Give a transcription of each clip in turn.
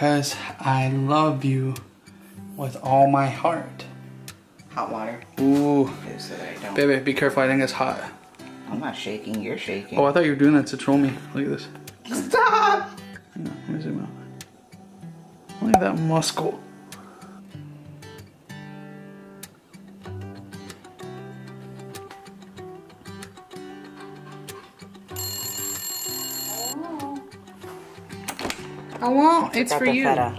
because I love you with all my heart. Hot water. Ooh. That I don't. Baby, be careful. I think it's hot. I'm not shaking. You're shaking. Oh, I thought you were doing that to troll me. Look at this. Stop! Hang on, let me zoom out. Look at that muscle. I won't. It's Got for you. feta.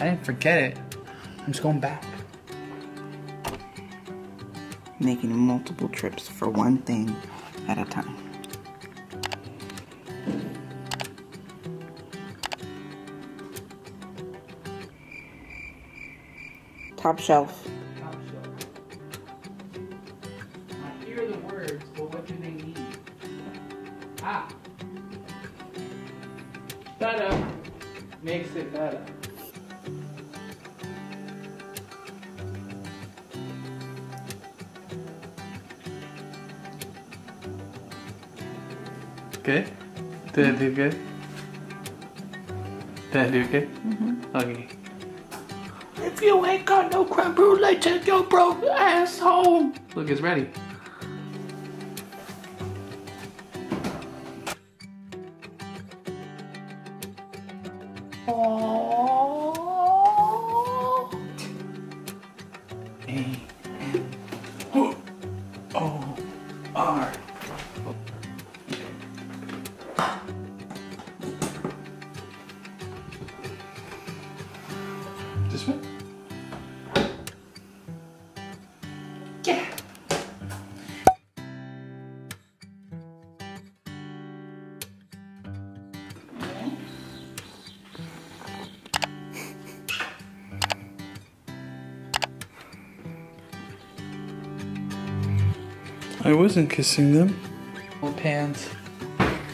I didn't forget it. I'm just going back. Making multiple trips for one thing at a time. Top shelf. I hear the words, but what do they mean? Ah. Better makes it better. Good? Did good? Did good? Mm-hmm. Okay. If you ain't got no creme brulee, take your broke ass home. Look, it's ready. I wasn't kissing them. Old Pants.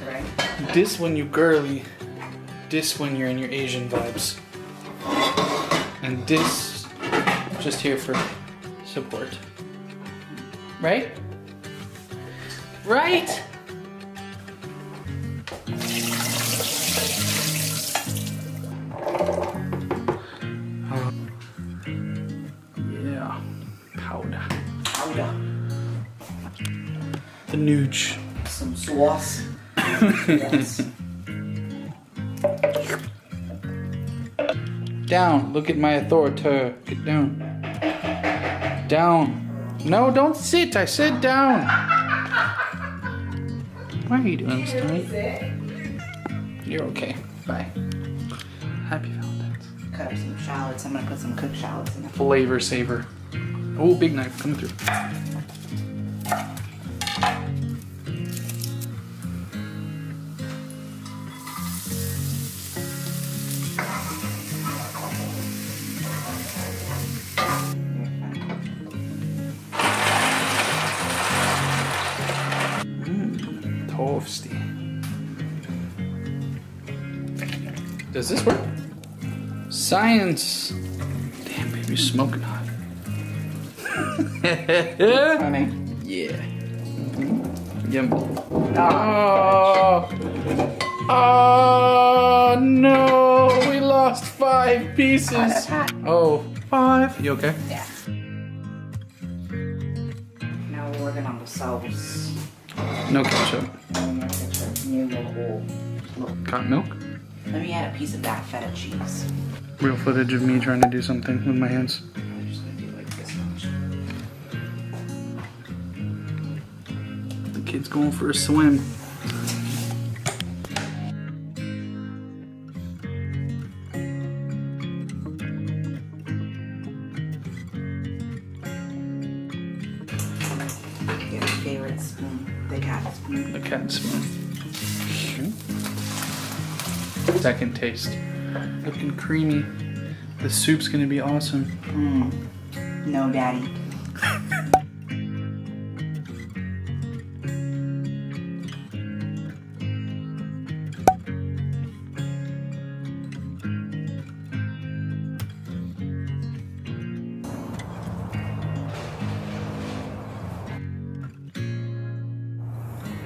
Right? This when you girly. This when you're in your Asian vibes. And this just here for support. Right? Right? Uh, yeah. Powder. Powder. The nooch. Some sauce. yes. Down. Look at my authority. Get down. Down. No, don't sit. I said down. Why are you doing this to me? You're okay. Bye. Happy Valentine's. Cut up some shallots. I'm gonna put some cooked shallots in there. Flavor saver. Oh, big knife coming through. Toasty. Does this work? Science. Damn, baby, smoking hot. Honey. yeah. Yum. Oh. Oh no, we lost five pieces. Oh, five. You okay? Yeah. Now we're working on the sauce. No ketchup. No more ketchup. New little look. Got milk? Let me add a piece of that feta cheese. Real footage of me trying to do something with my hands. I'm just gonna do like this much. The kid's going for a swim. Favorite spoon. The cat spoon. The cat spoon. Second taste. Looking creamy. The soup's gonna be awesome. Mmm. No, daddy.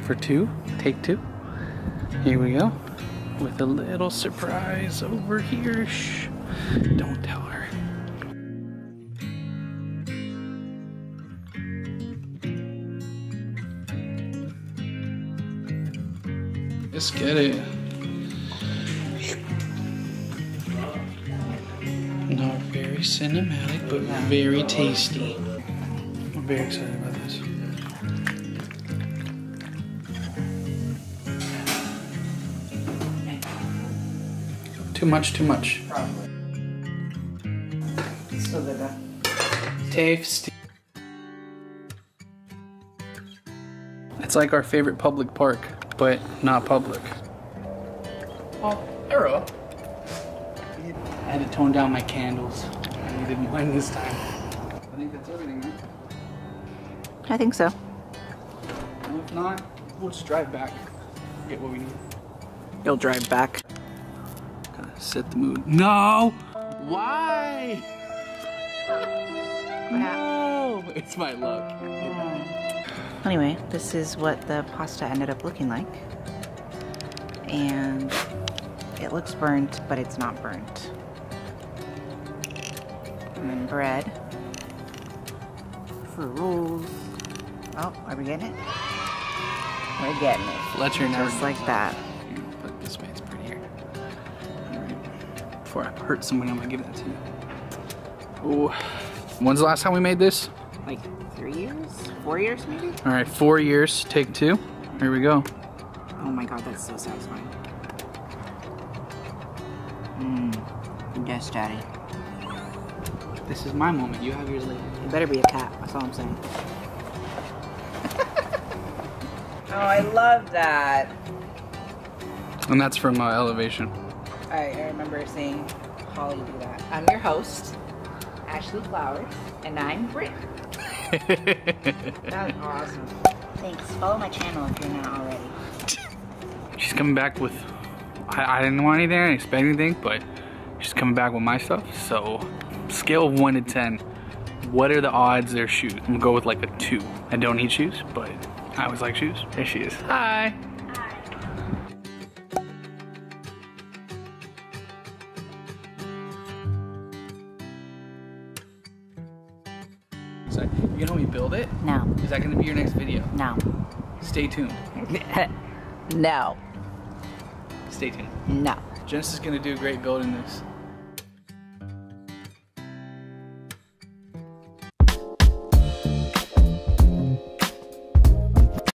For two, take two. Here we go. with a little surprise over here. Shh. Don't tell her. Let's get it. Not very cinematic, but very tasty. I'm very excited Too much, too much. So good. uh, Tasty. It's like our favorite public park, but not public. Oh, arrow. I had to tone down my candles. I needed one this time. I think that's everything, right? I think so. And if not, we'll just drive back. Get what we need. You'll drive back. Set the mood. No! Why? No! It's my luck. Anyway, this is what the pasta ended up looking like. And it looks burnt, but it's not burnt. And then bread. For rolls. Oh, are we getting it? We're getting it. Fletcher never Just like that. Before I hurt somebody, I'm gonna give that to you. Oh, When's the last time we made this? Like three years? Four years maybe? Alright, four years, take two. Here we go. Oh my god, that's so satisfying. Mmm. Yes, Daddy. This is my moment. You have yours later. It better be a cat. That's all I'm saying. oh, I love that. And that's from uh, Elevation. I, I remember seeing Holly do that. I'm your host, Ashley Flowers, and I'm Britt. That's awesome. Thanks. Follow my channel if you're not already. She's coming back with. I, I didn't want anything, I didn't expect anything, but she's coming back with my stuff. So, scale of 1 to 10, what are the odds they're shoes? I'm gonna go with like a 2. I don't need shoes, but I always like shoes. There she is. Hi. No. Is that gonna be your next video? No. Stay tuned. no. Stay tuned. No. Jess is gonna do a great building this.